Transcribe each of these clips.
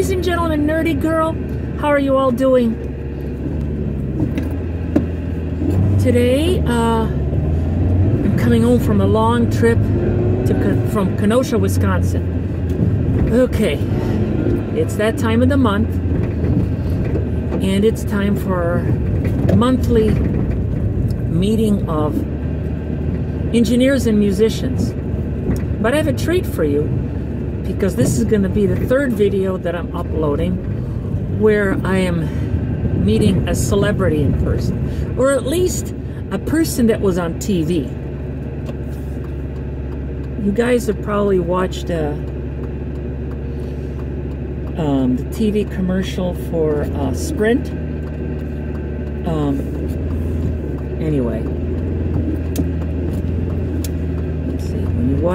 Ladies and gentlemen, Nerdy Girl, how are you all doing? Today, uh, I'm coming home from a long trip to from Kenosha, Wisconsin. Okay, it's that time of the month, and it's time for monthly meeting of engineers and musicians. But I have a treat for you because this is going to be the third video that I'm uploading where I am meeting a celebrity in person, or at least a person that was on TV. You guys have probably watched uh, um, the TV commercial for uh, Sprint. Um, anyway, let's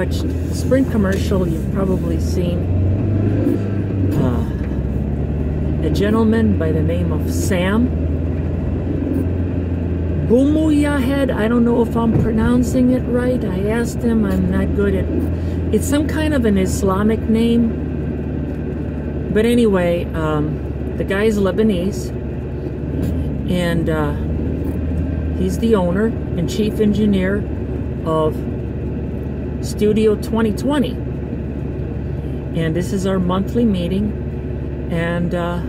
see. When watch Sprint commercial, you've probably seen uh, a gentleman by the name of Sam Bou-moujahed. I don't know if I'm pronouncing it right. I asked him. I'm not good at. It's some kind of an Islamic name. But anyway, um, the is Lebanese, and uh, he's the owner and chief engineer of Studio 2020. And this is our monthly meeting. And uh,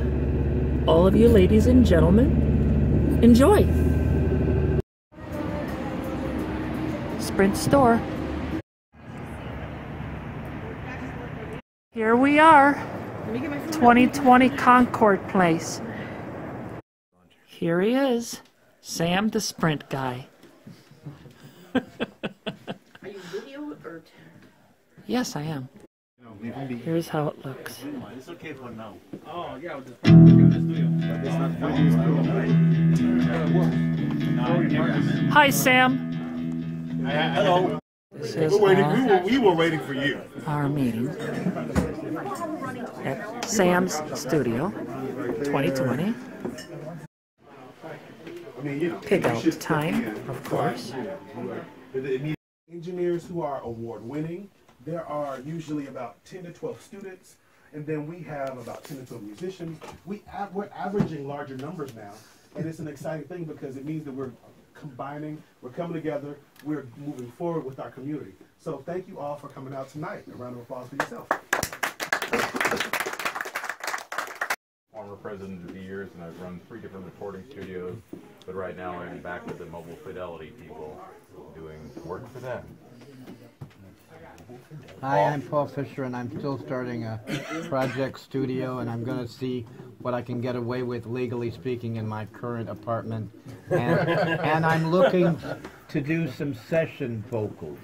all of you ladies and gentlemen, enjoy. Sprint store. Here we are, 2020 Concord Place. Here he is, Sam the Sprint guy. Are you video or? Yes, I am. Here's how it looks. It's okay for now. Oh, yeah, I'll just in the studio. It's not fine. Hi, Sam. Hello. This is We're waiting. We were, we were waiting for you. our meeting at Sam's Studio 2020. I mean, you know, Pick you out time, of course. Engineers who are award winning. There are usually about 10 to 12 students, and then we have about 10 to 12 musicians. We we're averaging larger numbers now, and it's an exciting thing because it means that we're combining, we're coming together, we're moving forward with our community. So thank you all for coming out tonight. A round of applause for yourself. Former president of the years, and I've run three different recording studios. But right now, I'm back with the Mobile Fidelity people, doing for them. Hi, I'm Paul Fisher, and I'm still starting a project studio, and I'm going to see what I can get away with legally speaking in my current apartment. And, and I'm looking to do some session vocals.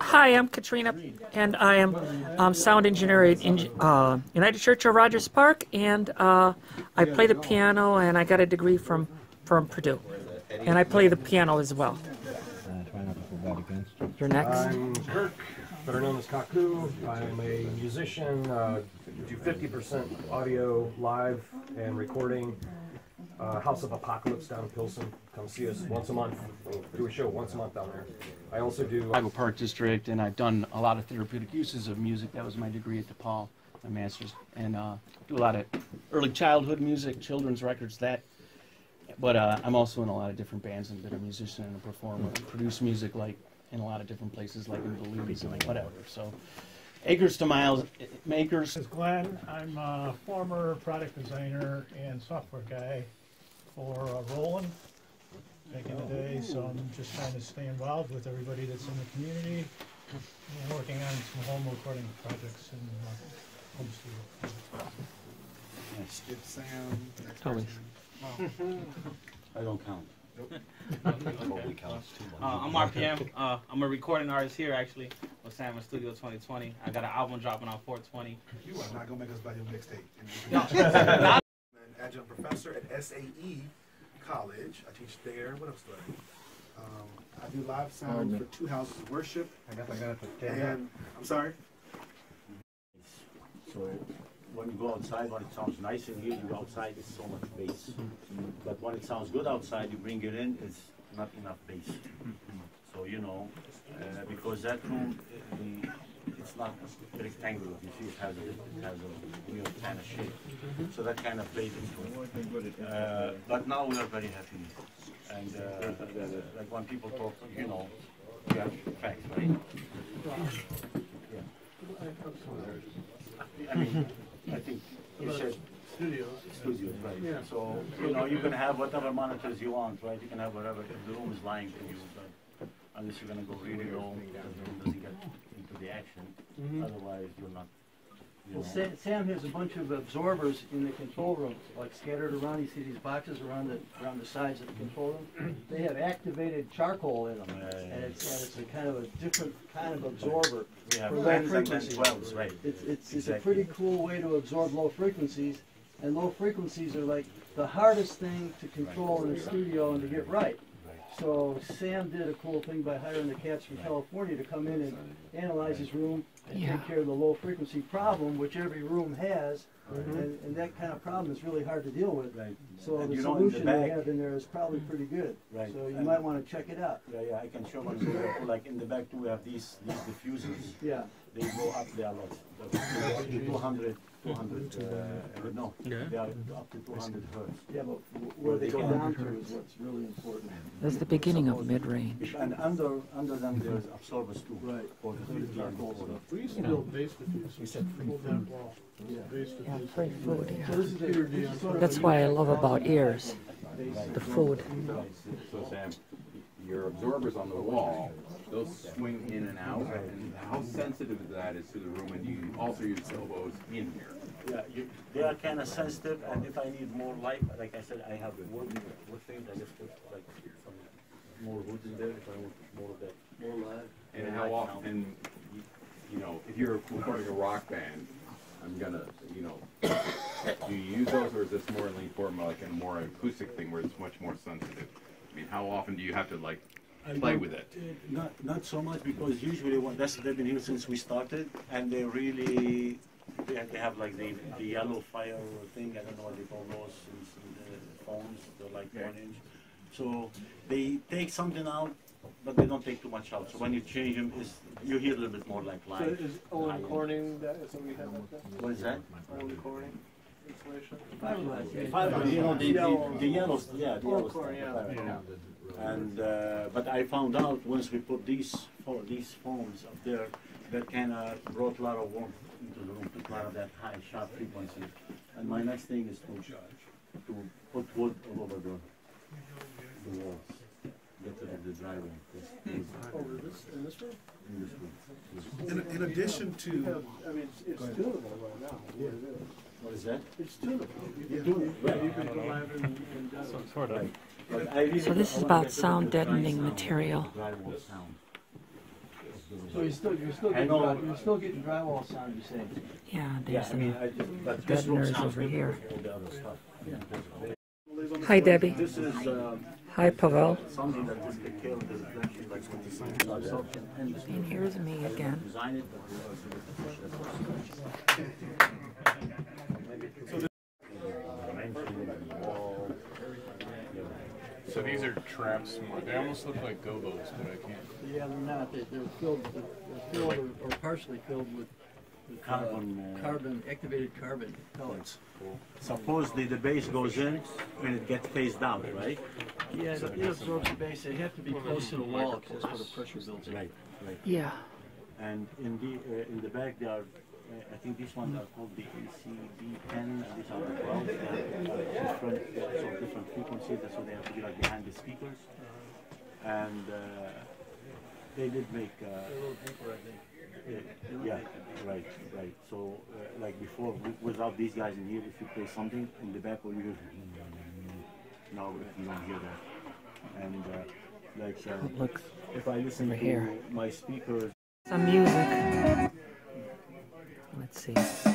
Hi, I'm Katrina, and I am um, sound engineer at Eng- uh, United Church of Rogers Park, and uh, I play the piano, and I got a degree from from Purdue, and I play the piano as well. Uh, try not to hold that against you. You're next. I'm Kirk, better known as Kaku. I'm a musician, uh, do 50% audio live and recording. Uh, House of Apocalypse down in Pilsen. Come see us once a month. We'll do a show once a month down there. I also do. Chicago Park District, and I've done a lot of therapeutic uses of music. That was my degree at DePaul, my master's, and uh, do a lot of early childhood music, children's records. That, but uh, I'm also in a lot of different bands and been a musician and a performer. and produce music like in a lot of different places, like in Blues and whatever. So, acres to miles, makers. This is Glenn. I'm a former product designer and software guy for uh, Roland back in the day, so I'm just trying to stay involved with everybody that's in the community and working on some home recording projects and uh, home studio. Skip Sam. next person. I don't count. Totally counts too Uh, I'm RPM. Uh, I'm a recording artist here actually with Sam in Studio 2020. I got an album dropping on 420. You are not gonna make us buy your mixtape. No. An adjunct professor at SAE College. I teach there. What else do I do? Um, I do live sound for two houses of worship. I guess I got to stand up. And I'm sorry. So when you go outside, when it sounds nice in here, you go outside, it's so much bass. But when it sounds good outside, you bring it in, it's not enough bass. So you know, uh, because that room, the, it's not rectangular. You see, it has a, it has a weird kind of shape. So that kind of plays into it. Uh, but now we are very happy. And uh, like when people talk, you know, you have facts, right? I mean, I think you said Studios. studios, right? Yeah. So, you know, you can have whatever monitors you want, right? You can have whatever, if the room is lying to you, but unless you're gonna go really low, the room doesn't get into the action. Mm-hmm. Otherwise, you're not, Well. Sa- Sam has a bunch of absorbers in the control room, like scattered around. You see these boxes around the around the sides of the control room. They have activated charcoal in them, Yeah, yeah, and it's and it's a kind of a different kind of absorber have for low tens and then frequencies. right? It's it's it's a pretty cool way to absorb low frequencies, and low frequencies are like the hardest thing to control in a studio and to get right. So Sam did a cool thing by hiring the cats from California to come in and analyze his room and Yeah. take care of the low frequency problem, which every room has. Mm-hmm. And, and that kind of problem is really hard to deal with. Right. So And the you know, in the solution they back- have in there is probably mm. pretty good. Right. So you And- might want to check it out. Yeah, yeah, I can show one, example. like in the back too, we have these, these diffusers. Yeah. They go up there a lot. Up to 200, 200, uh, no, they are up to 200 hertz. Yeah, but where they go down to is what's really important. That's the beginning of mid-range. And under, under them, there's absorbers too. Right. For the 50 and 40. We used to build bass diffusers. We said free food. Bass Yeah, diffusers. free food, So yeah. this is a- this is sort That's a what I love about ears, the food. So Sam, your absorbers on the wall, those swing in and out, and how sensitive that is to the room, and do you also use elbows in here? Yeah, you, they are kind of sensitive, and if I need more light, like I said, I have wood, wood things, I just put like some more wood in there if I want more of that. More light. And how often, you- you know, if you're recording a rock band, I'm gonna, you know, do you use those, or is this more in lean form like a more acoustic thing where it's much more sensitive? I mean, how often do you have to like I play with it? uh, Not, not so much because usually what, that's, they've been here since we started and they really, they have, they have like the, the yellow fire thing, I don't know what they call those in, in the phones, they're like one inch. So they take something out, but they don't take too much out. So when you change them, it's, you hear a little bit more like So is Owen high-end. Corning, that is what we have? What is that? Owen Corning installation? Fiberglass, yeah. Fiber, you know, the, the, the yellows, yeah, the yellow core, stuff, yeah. yeah. And, uh, but I found out once we put these, pho- these phones up there, that kinda brought a lot of warmth into the room, took a lot of that high sharp frequency. And my next thing is to, to put wood all over the, the walls, get rid of the drywall. yes, Over this, in this room? in this room. In, in addition to, I mean, it's, it's tunable right now. is what it is. What is that? It's tunable. You Yeah. can do it, yeah, you can go live and, and down. Right. But I really- So this is about get rid of sound deadening sound, material. Drywall sound. So you're still, you're still getting, know. dry- you're still getting drywall sound, you're saying? Yeah, Yeah, I mean, a, I just, but this deadeners over here. because of all the other stuff. Hi Debbie. This is, um, Hi Pavel. something that just take care of the reflection, like when you see the absorption and the. And here's me again. So these are traps more. They almost look like gobos, but I can't. Yeah, they're not, They- they're filled, they're filled or- or partially filled with, with uh, Carbon, uh, carbon, activated carbon pellets. Supposedly the bass goes in and it gets phased out, right? Yeah, it it absorbs the bass, they have to be close to the wall, because that's where the pressure builds in. Right, right. Yeah. And in the, uh, in the back, there are, I think these ones are called the ACB ten, and these are the twelve. They are different, so different frequencies, that's why they have to be like behind the speakers. And, uh, they did make, uh, uh, yeah, right, right. So, uh, like before, wi- without these guys in here, if you play something in the back, or you hear, now you don't hear that. And, uh, like, uh, Look if I listen to here. my speakers, Some music. See.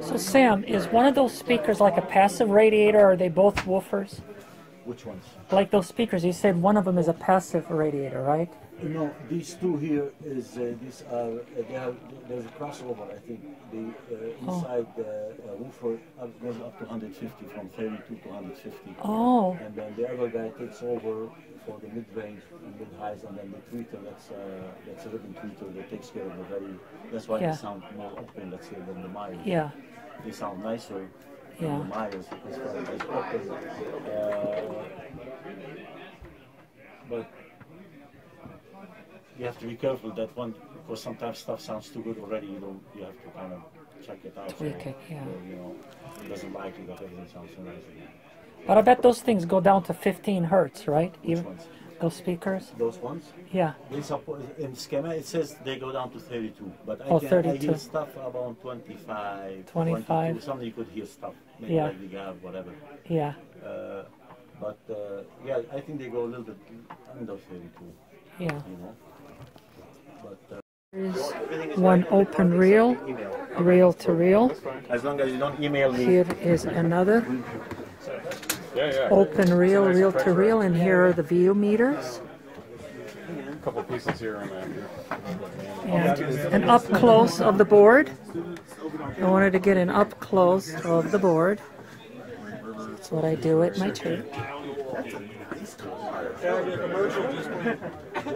So Sam, is one of those speakers like a passive radiator, or are they both woofers? Which ones? Like those speakers, you said one of them is a passive radiator, right? No, these two here is uh, these are uh, they have there's a crossover. I think the uh, Oh. inside the uh, woofer up, goes up to 150 from 32 to 150. Oh. And then the other guy takes over for the mid range and mid highs, and then the tweeter that's uh, that's a ribbon tweeter that takes care of the very. That's why Yeah. they sound more open, let's say, than the Meyers. Yeah. They sound nicer Yeah. than the Meyers as far as open. Uh, but you have to be careful that one because sometimes stuff sounds too good already. You don't. You have to kind of check it out. Tweak so, it, yeah. so, you know, it doesn't like it that everything sounds so nice. But I bet those things go down to 15 hertz, right? Which Even ones? those speakers. Those ones? Yeah. They support in schema. It says they go down to 32, but I Oh, can I hear stuff about 25, 25. Something you could hear stuff, maybe Yeah. like the gab, whatever. Yeah. Uh, but uh, yeah, I think they go a little bit under 32. Yeah. You know. But uh, one open reel, reel to reel. as long as you don't email me. Here is another Yeah, yeah. open reel, reel to reel, and here are the VU meters. A couple pieces here and after. And an up close of the board. I wanted to get an up close of the board. That's what I do at my church. The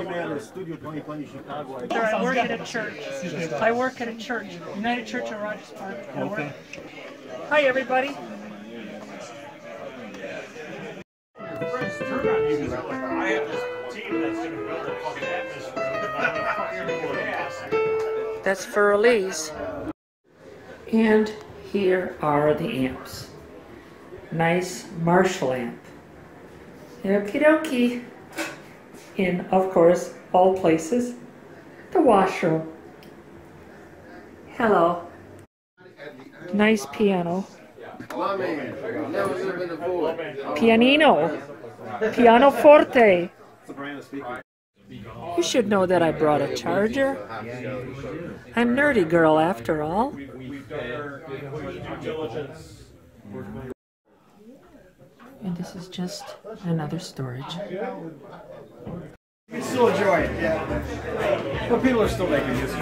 email is Studio 2020 Chicago. I work at a church. I work at a church, United Church of Rogers Park. I work- Okay. Hi, everybody. That's for Elise. And here are the amps. Nice Marshall amp. Okie dokie. In, of course, all places, the washroom. Hello. Nice piano. Pianino. Piano forte. You should know that I brought a charger. I'm nerdy girl after all. And this is just another storage. You still enjoy it, yeah. But people are still making music.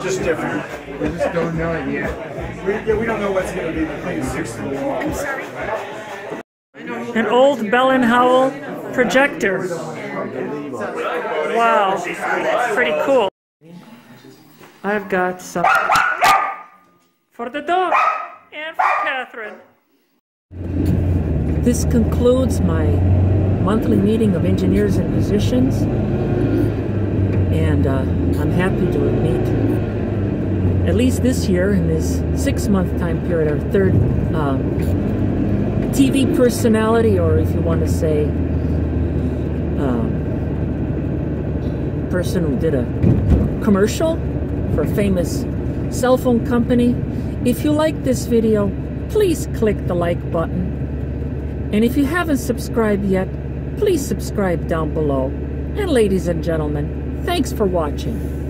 Just different. We just don't know it yet. We, yeah, we don't know what's going to be the thing six to the wall. An old Bell and Howell projector. Wow, pretty cool. I've got some for the dog and for Catherine. This concludes my monthly meeting of engineers and musicians, and uh, I'm happy to meet, at least this year, in this six-month time period, our third um, TV personality, or if you want to say, um, person who did a commercial for a famous cell phone company. If you like this video, please click the like button. And if you haven't subscribed yet, please subscribe down below. And ladies and gentlemen, thanks for watching.